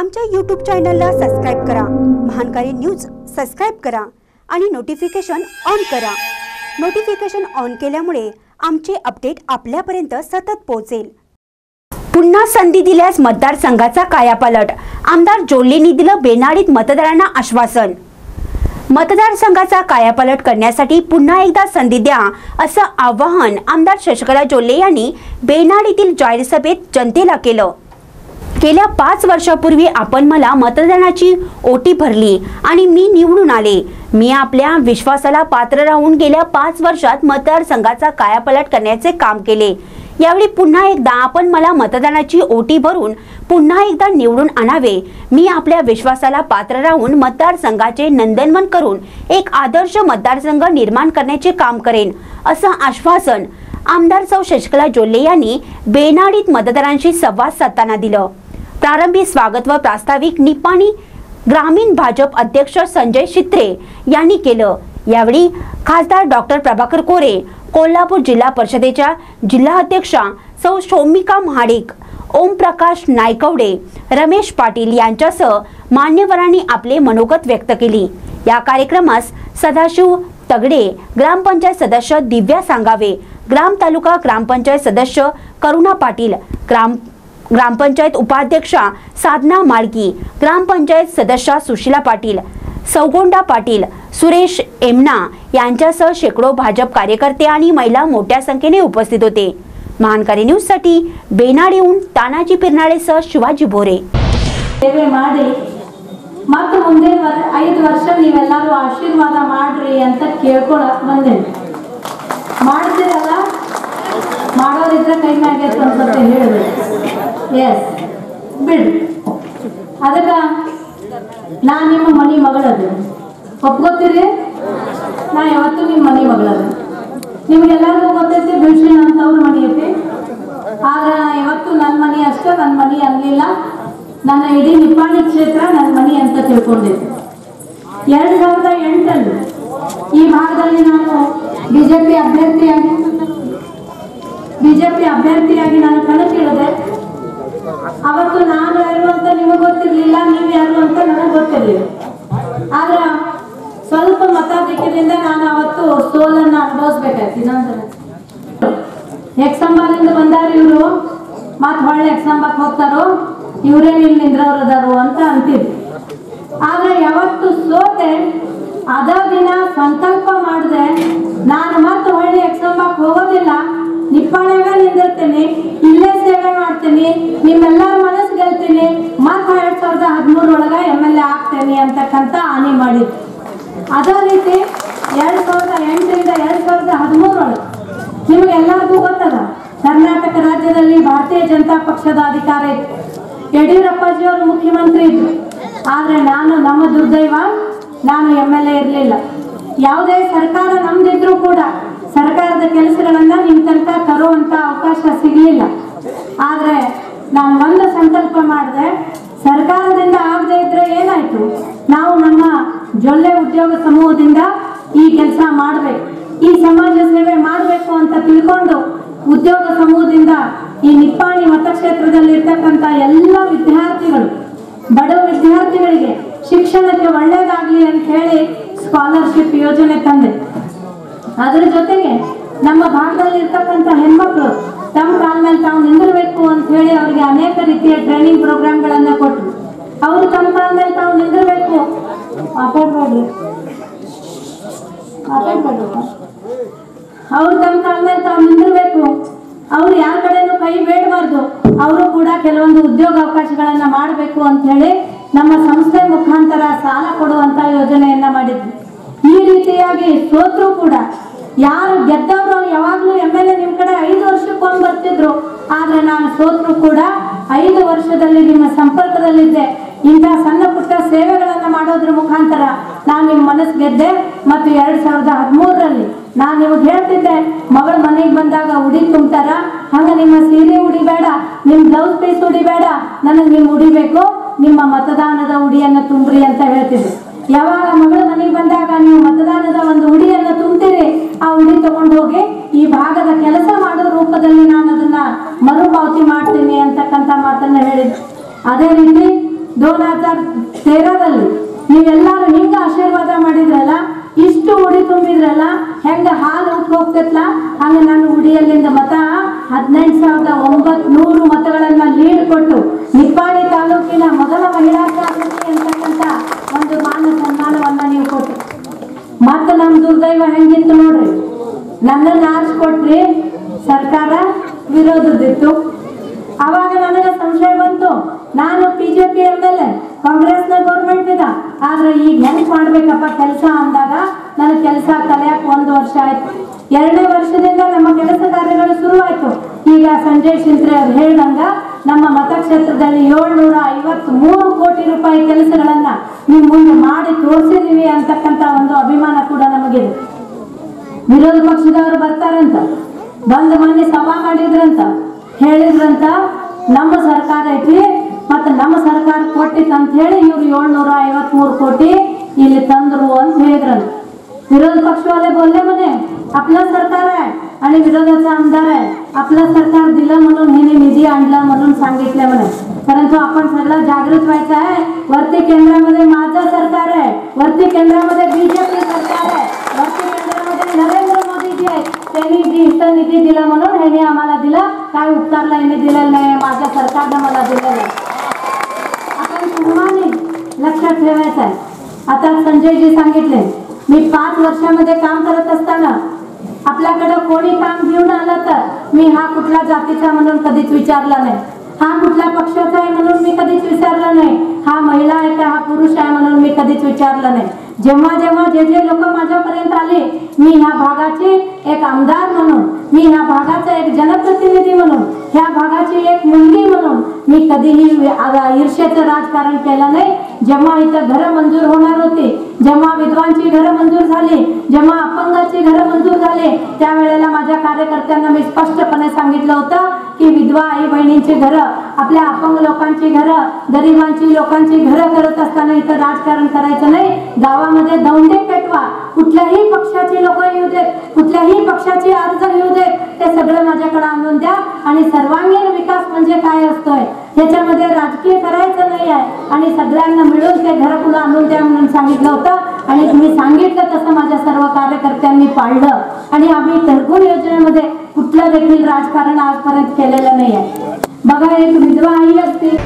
आमच्या यूट्यूब चॅनलला सबस्क्राईब करा. महानकारी न्यूज सबस्क्राईब करा आणि नोटिफिकेशन ऑन करा. नोटिफिकेशन ऑन केल्यामुळे आमचे अपडेट आपल्यापर्यंत सतत पोहोचेल. पुन्हा संधी दिल्यास मतदारसंघाचा कायापालट. आमदार जोल्लेंनी दिलं बेनाडीत मतदारांना आश्वासन. मतदारसंघाचा कायापालट करण्यासाठी पुन्हा एकदा संधी द्या असं आवाहन आमदार शशिकला जोल्ले यांनी बेनाडीतील जाहीर सभेत जनतेला केलं. गेल्या पाच वर्षापूर्वी आपण मला मतदानाची ओटी भरली आणि मी निवडून आले. मी आपल्या विश्वासाला पात्र राहून गेल्या पाच वर्षात मतदारसंघाचा कायापलट करण्याचे काम केले. यावेळी पुन्हा एकदा आपण मला मतदानाची ओटी भरून पुन्हा एकदा निवडून आणावे. मी आपल्या विश्वासाला पात्र राहून मतदारसंघाचे नंदनवन करून एक आदर्श मतदारसंघ निर्माण करण्याचे काम करेन असं आश्वासन आमदार सौ शशिकला जोल्ले यांनी बेनाडीत मतदारांशी संवाद साधताना दिलं. प्रारंभी स्वागत व प्रास्ताविक निपाणी ग्रामीण भाजप अध्यक्ष संजय शित्रे यांनी केलं. यावेळी खासदार डॉक्टर प्रभाकर कोरे कोल्हापूर जिल्हा परिषदेच्या जिल्हा अध्यक्षा सौ शोमिका महाडिक ओमप्रकाश नायकवडे रमेश पाटील यांच्यासह मान्यवरांनी आपले मनोगत व्यक्त केली. या कार्यक्रमास सदाशिव तगडे ग्रामपंचायत सदस्य दिव्या सांगावे ग्राम तालुका ग्रामपंचायत सदस्य करुणा पाटील ग्राम ग्रामपंचायत उपाध्यक्षा साधना माळकी ग्रामपंचायत सदस्या सुशीला पाटील सौगोंडा पाटील सुरेश एमना यांच्यासह शेकडो भाजप कार्यकर्ते आणि महिला मोठ्या संख्येने उपस्थित होते महानकारी न्यूज साठी बेनाडीहून तानाजी पिरनाळेसह शिवाजी भोरे ಸೇವೆ ಮಾಡಿ ಮತ್ತು ಮುಂದೆ ವರ್- ಐದು ವರ್ಷ ನೀವೆಲ್ಲರೂ ಆಶೀರ್ವಾದ ಮಾಡ್ರಿ ಅಂತ ಕೇಳ್ಕೊಳಕ್ ಬಂದೇನೆ ಮಾಡ್ತೀರಲ್ಲ ಮಾಡೋರಿದ್ರೆ ಕೈ ಮ್ಯಾಗೆ ಎತ್ತು ಅನ್ಸುತ್ತೆ ಹೇಳಿದ್ರೆ ಎಸ್ ಬಿಡ್. ಅದಕ್ಕೆ ನಾ ನಿಮ್ಮ ಮನಿ ಮಗಳದು ಒಪ್ಕೋತೀರಿ? ನಾ ಯಾವತ್ತೂ ನಿಮ್ಮ ಮನಿ ಮಗಳದು ನಿಮ್ಗೆಲ್ಲರಿಗೂ ಗೊತ್ತೈತಿ ಬಿಡ್ಸಿನ ಅಂತ ಅವ್ರ ಮನಿ ಐತಿ. ಆದ್ರೆ ಯಾವತ್ತೂ ನನ್ನ ಮನಿ ಅಷ್ಟೇ ನನ್ನ ಮನಿ ಅನ್ನಲಿಲ್ಲ ನನ್ನ ಇಡೀ ನಿಪ್ಪಾಣಿ ಕ್ಷೇತ್ರ ನನ್ನ ಮನಿ ಅಂತ ತಿಳ್ಕೊಂಡಿದ್ದೆ. ಎರಡು ಸಾವಿರದ ಎಂಟಲ್ಲಿ ಈ ಭಾಗದಲ್ಲಿ ನಾನು ಬಿಜೆಪಿ ಅಭ್ಯರ್ಥಿಯಾಗಿ ಬಿಜೆಪಿ ಅಭ್ಯರ್ಥಿಯಾಗಿ ನಾನು ಕಣಕ್ಕಿಳಿದೆ. ಅವತ್ತು ನಾನು ಯಾರು ಅಂತ ನಿಮಗೆ ಗೊತ್ತಿರ್ಲಿಲ್ಲ, ನೀವು ಯಾರು ಅಂತ ನನಗೆ ಗೊತ್ತಿರಲಿಲ್ಲ. ಆದ್ರ ಸ್ವಲ್ಪ ಮತಾಧಿಕ್ಯದಿಂದ ನಾನು ಅವತ್ತು ಸೋಲನ್ನ ಅನುಭವಿಸ್ಬೇಕಾಯ್ತು. ಇನ್ನೊಂದ್ಸಲ ಎಕ್ಸಂಬಾದಿಂದ ಬಂದಾರ ಇವರು. ಮತ್ತೆ ಹೊಳ್ಳೆ ಎಕ್ಸಂಬಕ್ಕೆ ಹೋಗ್ತಾರೋ, ಇವರೇ ಇಲ್ಲಿ ನಿಂದ್ರವ್ರು ಅದಾರು ಅಂತ ಅಂತಿದ್ರು. ಆದ್ರೆ ಯಾವತ್ತು ಸೋತೆ ಅದ ದಿನ ಸಂಕಲ್ಪ ಮಾಡಿದೆ, ನಾನು ಮತ್ತೆ ಹೊಳ್ಳಿ ಎಕ್ಸಂಬಕ್ಕೆ ಹೋಗೋದಿಲ್ಲ. ನಿಪ್ಪಾಣಾಗ ನಿಂದಿರ್ತೇನೆ ಇಲ್ಲೇ ಸೇವೆ ಮಾಡ್ತೇನೆ, ನಿಮ್ಮೆಲ್ಲರ ಮನಸ್ಸು ಗೆಲ್ತೀನಿ, ಮತ್ತೆ ಎರಡ್ ಸಾವಿರದ ಹದಿಮೂರೊಳಗ ಎಂ ಎಲ್ ಎ ಆಗ್ತೇನೆ ಅಂತಕ್ಕಂಥ ಹಾನಿ ಮಾಡಿದ್ರು ಅದೇ ರೀತಿ ಎರಡ್ ಸಾವಿರದ ಎಂಟರಿಂದ ಎರಡ್ ಸಾವಿರದ ಹದಿಮೂರೊಳಗೆ ನಿಮಗೆ ಎಲ್ಲರಿಗೂ ಗೊತ್ತದ, ಕರ್ನಾಟಕ ರಾಜ್ಯದಲ್ಲಿ ಭಾರತೀಯ ಜನತಾ ಪಕ್ಷದ ಅಧಿಕಾರ ಇತ್ತು ಯಡಿಯೂರಪ್ಪಾಜಿಯವರು ಮುಖ್ಯಮಂತ್ರಿ ಇದ್ರು. ಆದ್ರೆ ನಾನು ನಮ್ಮ ದುರ್ದೈವ, ನಾನು ಎಂ ಎಲ್ ಎ ಇರಲಿಲ್ಲ. ಯಾವುದೇ ಸರ್ಕಾರ ನಮ್ದಿದ್ರು ಕೂಡ ಸರ್ಕಾರದ ಕೆಲಸಗಳನ್ನ ನಿಮ್ ತನಕ ಆದರೆ ಆದ್ರೆ ನಾನು ಒಂದು ಸಂಕಲ್ಪ ಮಾಡಿದೆ, ಸರ್ಕಾರದಿಂದ ಆಗದೆ ಇದ್ರೆ ಏನಾಯ್ತು? ನಾವು ನಮ್ಮ ಜೊಲ್ಲೆ ಉದ್ಯೋಗ ಸಮೂಹದಿಂದ ಈ ಕೆಲಸ ಮಾಡಬೇಕು. ಈ ಸಮಾಜ ಸೇವೆ ಮಾಡಬೇಕು ಅಂತ ತಿಳ್ಕೊಂಡು ಉದ್ಯೋಗ ಸಮೂಹದಿಂದ ಈ ನಿಪ್ಪಾಣಿ ಮತಕ್ಷೇತ್ರದಲ್ಲಿ ಇರ್ತಕ್ಕಂಥ ಎಲ್ಲ ವಿದ್ಯಾರ್ಥಿಗಳು ಬಡ ವಿದ್ಯಾರ್ಥಿಗಳಿಗೆ ಶಿಕ್ಷಣಕ್ಕೆ ಒಳ್ಳೇದಾಗ್ಲಿ ಅಂತ ಹೇಳಿ ಸ್ಕಾಲರ್ಶಿಪ್ ಯೋಜನೆ ತಂದೆ. ಅದರ ಜೊತೆಗೆ ನಮ್ಮ ಭಾಗದಲ್ಲಿ ಇರ್ತಕ್ಕಂಥ ಹೆಣ್ಮಕ್ಳು ತಮ್ಮ ಕಾಲ ಮೇಲೆ ತಾವು ನಿಂದಿರಬೇಕು ಅಂತ ಹೇಳಿ ಅವರಿಗೆ ಅನೇಕ ರೀತಿಯ ಟ್ರೈನಿಂಗ್ ಪ್ರೋಗ್ರಾಮ್ಗಳನ್ನ ಕೊಟ್ಟರು ಅವರು ತಮ್ಮ ಕಾಲ ಮೇಲೆ ತಾವು ನಿಂದಿರಬೇಕು. ಮಾತಾಡ್ಬೇಡ್ರಿ ಮಾತಾಡ್ಬೇಡ್ರಿ ಅವ್ರು ತಮ್ಮ ಕಾಲ ಮೇಲೆ ತಾವು ನಿಂದಿರಬೇಕು. ಅವ್ರು ಯಾರ ಕಡೆನೂ ಕೈ ಬೇಡಬಾರ್ದು. ಅವರು ಕೂಡ ಕೆಲವೊಂದು ಉದ್ಯೋಗ ಅವಕಾಶಗಳನ್ನ ಮಾಡಬೇಕು ಅಂತ ಹೇಳಿ ನಮ್ಮ ಸಂಸ್ಥೆ ಮುಖಾಂತರ ಸಾಲ ಕೊಡುವಂತ ಯೋಜನೆಯನ್ನ ಮಾಡಿದ್ವಿ. ಈ ರೀತಿಯಾಗಿ ಸೋತ್ರು ಕೂಡ ಯಾರು ಗೆದ್ದವರು ಯಾವಾಗ್ಲೂ ಎಂ ಎಲ್ ಎ ನಿಮ್ ಬರ್ತಿದ್ರು ಆದ್ರೆ ನಾನು ಸೋತ್ರು ಕೂಡ ಐದು ವರ್ಷದಲ್ಲಿ ನಿಮ್ಮ ಸಂಪರ್ಕದಲ್ಲಿದ್ದೆ. ಇಂತಹ ಸಣ್ಣ ಪುಟ್ಟ ಸೇವೆಗಳನ್ನ ಮಾಡೋದ್ರ ಮುಖಾಂತರ ನಾನು ನಿಮ್ಮ ಮನಸ್ಸು ಗೆದ್ದೆ. ಮತ್ತು ಎರಡ್ ಸಾವಿರದ ಹದಿಮೂರರಲ್ಲಿ ನಾನು ನಿಮಗೆ ಹೇಳ್ತಿದ್ದೆ, ಮಗಳ ಮನೆಗೆ ಬಂದಾಗ ಉಡಿ ತುಂಬ್ತಾರ. ಹಂಗ ನಿಮ್ಮ ಸೀರೆ ಉಡಿಬೇಡ, ನಿಮ್ ಬ್ಲೌಸ್ ಪೀಸ್ ಉಡಿಬೇಡ, ನನಗೆ ನೀವು ಉಡಿಬೇಕು, ನಿಮ್ಮ ಮತದಾನದ ಉಡಿಯನ್ನ ತುಂಬ್ರಿ ಅಂತ ಹೇಳ್ತಿದ್ದೆ. ಯಾವಾಗ ಮಗಳ ಮನೆಗೆ ಬಂದಾಗ ನೀವು ಮತದಾನದ ಒಂದು ಉಡಿಯನ್ನ ತುಂಬ್ತೀರಿ ಉಡಿ ತಗೊಂಡು ಹೋಗಿ ಈ ಭಾಗದ ಕೆಲಸ ಮಾಡೋ ರೂಪದಲ್ಲಿ ಹೇಳಿದ್ರು. ಅದೇ ರೀತಿ ದೋನ್ ಹಜಾರ್ ನೀವೆಲ್ಲರೂ ಹಿಂಗ ಆಶೀರ್ವಾದ ಮಾಡಿದ್ರಲ್ಲ? ಇಷ್ಟು ಉಡಿ ತುಂಬಿದ್ರಲ್ಲ? ಹೆಂಗ ಹಾಲು ಉಟ್ ಹೋಗ್ತೈತ್ಲ ಹಂಗ ನಾನು ಉಡಿಯಲ್ಲಿಂದ ಮತ ಹದಿನೆಂಟು ಸಾವಿರದ ಒಂಬತ್ ನೂರು ಮತಗಳನ್ನ ಲೀಡ್ ಕೊಟ್ಟು ನಿಪ್ಪಾಣಿ ತಾಲೂಕಿನ ಮೊದಲ ಮಹಿಳಾ ಜಾಗೃತಿ ಅಂತಕ್ಕಂತ ಒಂದು ಮಾನ ಸನ್ಮಾನವನ್ನ ನೀವು ಕೊಟ್ಟು ಮತ್ತ ನಮ್ ದುರ್ದೈವ ಹೆಂಗಿತ್ತು ನೋಡ್ರಿ? ನನ್ನನ್ನು ಆರಿಸ್ಕೊಟ್ರಿ ಸರ್ಕಾರ ವಿರೋಧದಿತ್ತು ಅವಾಗ ನನಗೆ ಸಂಶಯ ಬಂತು. ನಾನು ಬಿಜೆಪಿ ಜೆ ಪಿ ಎ ಕಾಂಗ್ರೆಸ್ನ ಗೌರ್ಮೆಂಟ್ ಇದ ಆದ್ರೆ ಈಗ ಹೆಂಗ್ ಮಾಡ್ಬೇಕಪ್ಪ ಕೆಲಸ ಅಂದಾಗ ನನ್ನ ಕೆಲಸ ಕಲಿಯಕ್ ಒಂದು ವರ್ಷ ಆಯ್ತು. ಎರಡನೇ ವರ್ಷದಿಂದ ನಮ್ಮ ಕೆಲಸ ಕಾರ್ಯಗಳು ಶುರುವಾಯ್ತು. ಈಗ ಸಂಜಯ್ ಶಿಂತ್ರೆ ಅವ್ರು ಹೇಳ್ದಂಗ ನಮ್ಮ ಮತಕ್ಷೇತ್ರದಲ್ಲಿ ಏಳ್ನೂರ ಐವತ್ತ್ ಮೂರು ಕೋಟಿ ರೂಪಾಯಿ ಕೆಲಸಗಳನ್ನ ನೀವು ಮುಂದೆ ಮಾಡಿ ತೋರಿಸಿದೀವಿ ಅಂತಕ್ಕಂತ ಒಂದು ಅಭಿಮಾನ ಕೂಡ ನಮಗಿದೆ. ವಿರೋಧ ಪಕ್ಷದವರು ಬರ್ತಾರಂತ. ಬಂದು ಮೊನ್ನೆ ಸಭಾ ಮಾಡಿದ್ರಂತ. ಹೇಳಿದ್ರಂತ ನಮ್ಮ ಸರ್ಕಾರ ಐತಿ ಮತ್ತೆ ನಮ್ಮ ಸರ್ಕಾರ ಕೊಟ್ಟಿತ್ತು ಅಂತ ಹೇಳಿ ಇವ್ರು ಏಳ್ನೂರ ಐವತ್ಮೂರು ಕೋಟಿ ಇಲ್ಲಿ ತಂದ್ರು ಅಂತ ಹೇಳಿದ್ರಂತ विरोध पक्षवाले बोलले म्हणे आपलं सरकार आहे आणि विरोधाचा आमदार आहे आपलं सरकार दिलं म्हणून हिने निधी आणला म्हणून सांगितलं म्हणे परंतु आपण सगळं जागृत व्हायचं आहे वरती केंद्रामध्ये माझं सरकार आहे वरती केंद्रामध्ये बीजेपी सरकार आहे वरती केंद्रामध्ये नरेंद्र मोदीजी आहेत त्यांनी जी इथं निधी दिला म्हणून ह्याने आम्हाला दिलं काय उपकारला याने दिलेलं नाही माझ्या सरकारनं मला दिलेलं आहे आपण सर्वांनी लक्षात ठेवायचं आहे. आता संजयजी सांगितले मी पाच वर्षामध्ये काम करत असताना आपल्याकडं कोणी काम घेऊन आलं तर मी हा कुठल्या जातीचा म्हणून कधीच विचारला नाही. हा कुठल्या पक्षाचा आहे म्हणून मी कधीच विचारला नाही. हा महिला आहे का हा पुरुष आहे म्हणून मी कधीच विचारलं नाही. जेव्हा जेव्हा जे जे लोक माझ्यापर्यंत आले मी ह्या भागाचे एक आमदार म्हणून मी ह्या भागाचा एक जनप्रतिनिधी म्हणून ह्या भागाची एक मुलगी म्हणून मी कधीही ईर्ष्याचं राजकारण केलं नाही. जेव्हा इथं घरं मंजूर होणार होते जेव्हा विधवांची घरं मंजूर झाली जेव्हा अपंगाची घरं मंजूर झाले त्यावेळेला माझ्या कार्यकर्त्यांना मी स्पष्टपणे सांगितलं होतं की विधवा आई बहिणींची घरं आपल्या अपंग लोकांची घरं गरिबांची लोकांची घरं करत असताना इथं राजकारण करायचं नाही. गावामध्ये दौंडे पेटवा. कुठल्याही पक्षाचे लोक येऊ देत कुठल्याही पक्षाचे अर्ज येऊ देत ते सगळं माझ्याकडे आणून द्या. आणि सर्वांगीण विकास म्हणजे काय असतोय? त्याच्यामध्ये राजकीय करायचं नाही आहे. आणि सगळ्यांना मिळून ते घरकुलं आणून द्या म्हणून सांगितलं होतं. आणि तुम्ही सांगितलं तसं माझ्या सर्व कार्यकर्त्यांनी पाळलं. आणि आम्ही घरकुल योजनेमध्ये कुठलं देखील राजकारण आजपर्यंत केलेलं नाही आहे बघा एक विधवा आई असते.